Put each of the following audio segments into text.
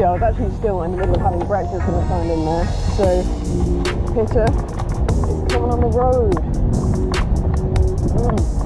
Yeah, I was actually still in the middle of having breakfast when I signed in there. So, Peter coming on the road. Mm.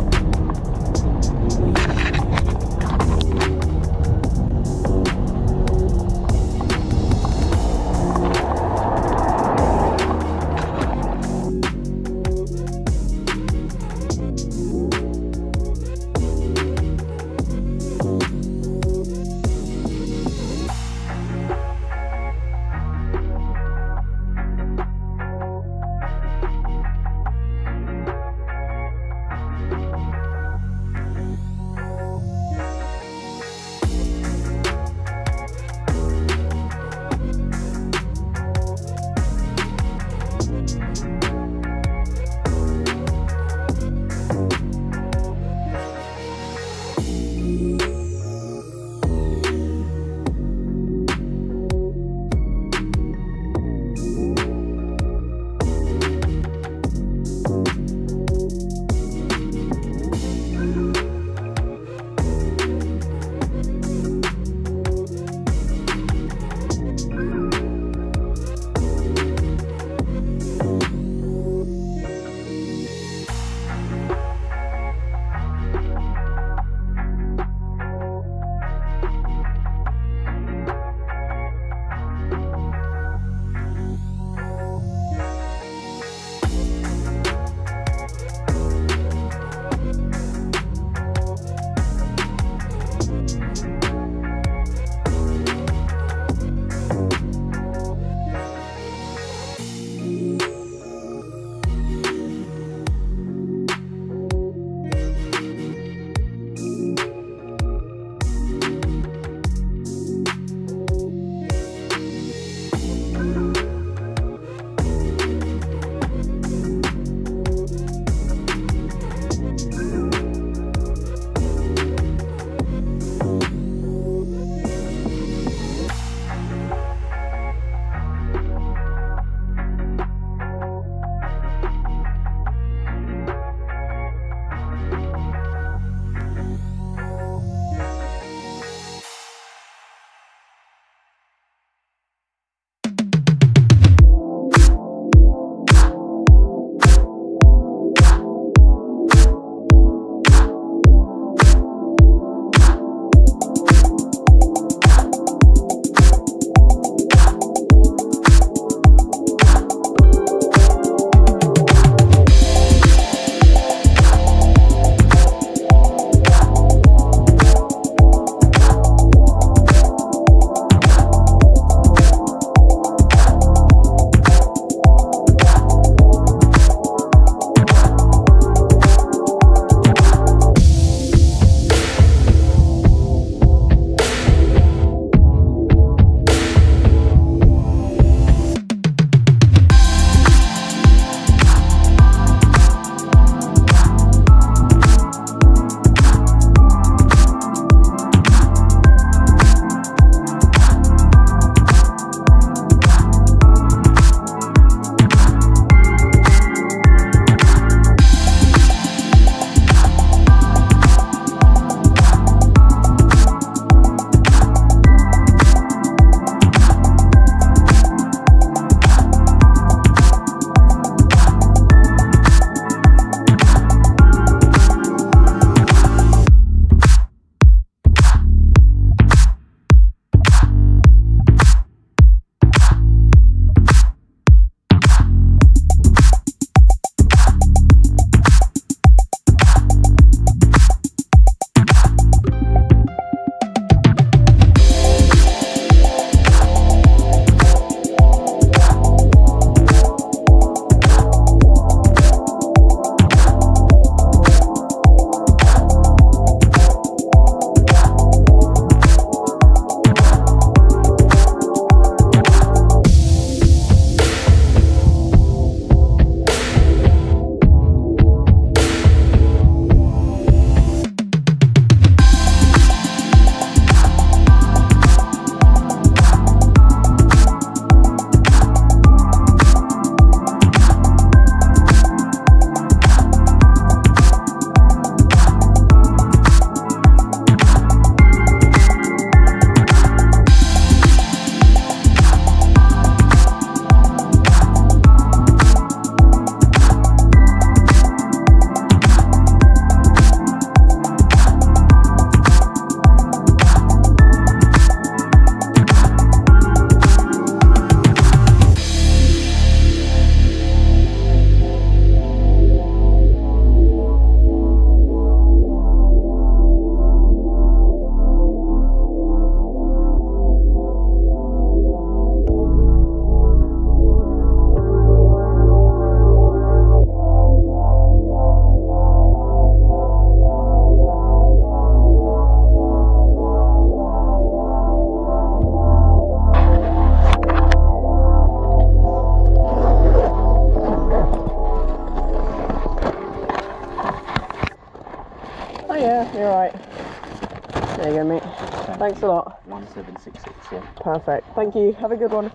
There you go, mate. Thanks a lot. 1766, yeah. Perfect. Thank you. Have a good one.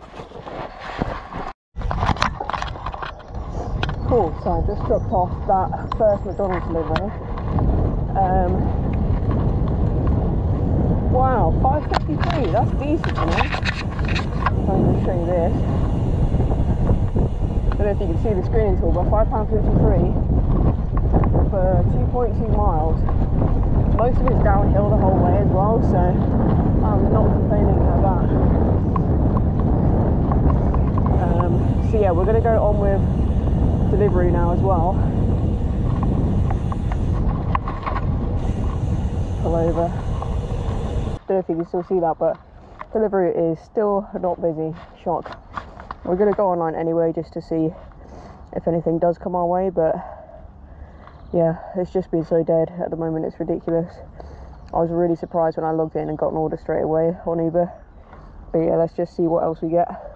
Cool. So I just dropped off that first McDonald's delivery. Um, wow, 553. That's decent, know i'm going to show you this. I don't know if you can see the screening tool, but £5.53 for 2.2 miles. Most of it's downhill the whole way as well, so I'm not complaining about that. Um, so yeah, we're gonna go on with Deliveroo now as well. Pull over. Don't know if you can still see that, but Deliveroo is still not busy. Shock. We're gonna go online anyway just to see if anything does come our way, but yeah, it's just been so dead at the moment, it's ridiculous. I was really surprised when I logged in and got an order straight away on Uber. But yeah, let's just see what else we get.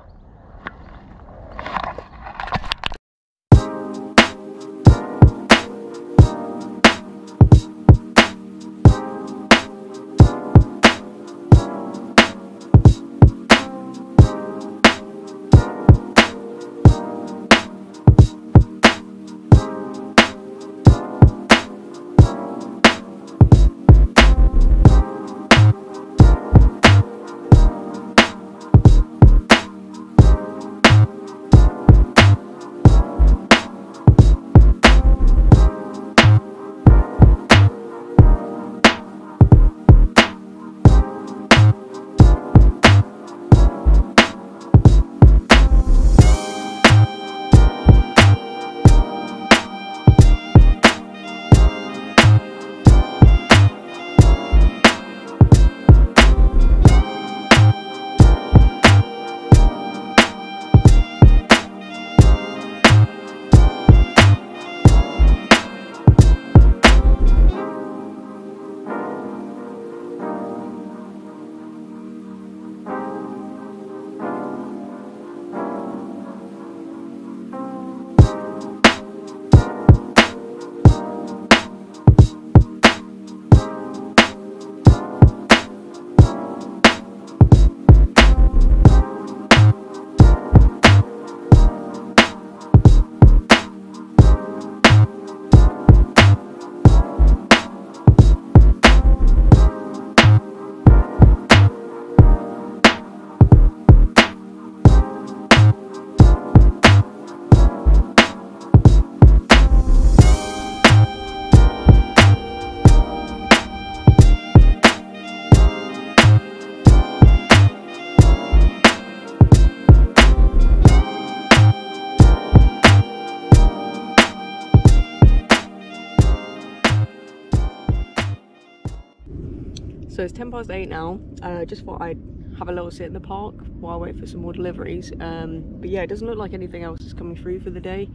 So it's 10 past 8 now. Uh, just thought I'd have a little sit in the park while I wait for some more deliveries. Um, but yeah, it doesn't look like anything else is coming through for the day.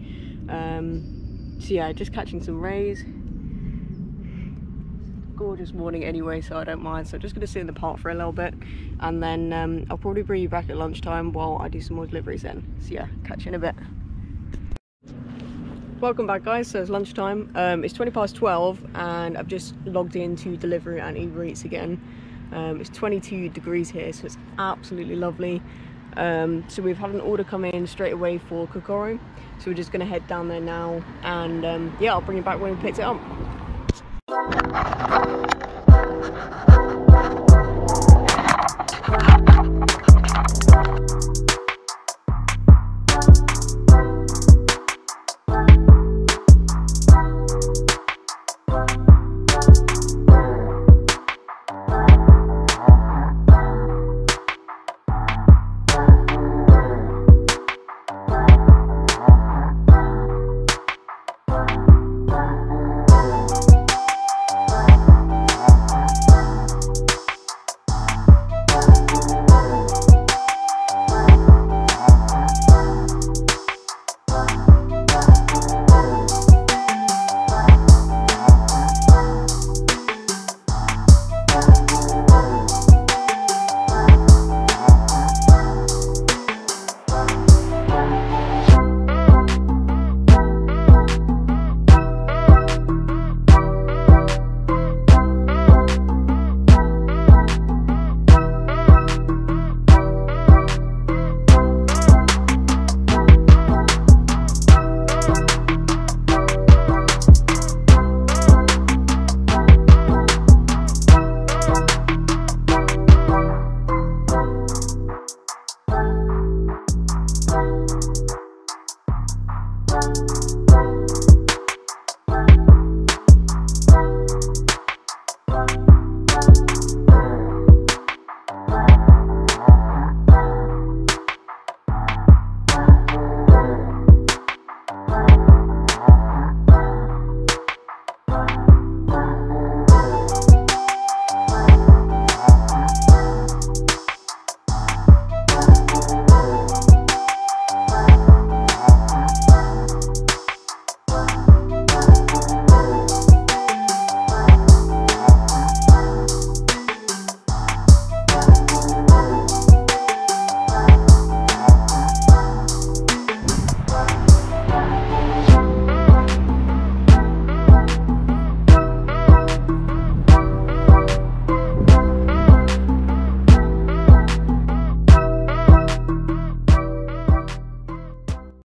Um, so yeah, just catching some rays. Gorgeous morning anyway, so I don't mind. So I'm just going to sit in the park for a little bit. And then um, I'll probably bring you back at lunchtime while I do some more deliveries then. So yeah, catch you in a bit. Welcome back guys, so it's lunchtime. Um, it's 20 past 12 and I've just logged into Deliveroo and Uber Eats again. Um, it's 22 degrees here, so it's absolutely lovely. Um, so we've had an order come in straight away for Kokoro. So we're just gonna head down there now and um, yeah, I'll bring you back when we picked it up.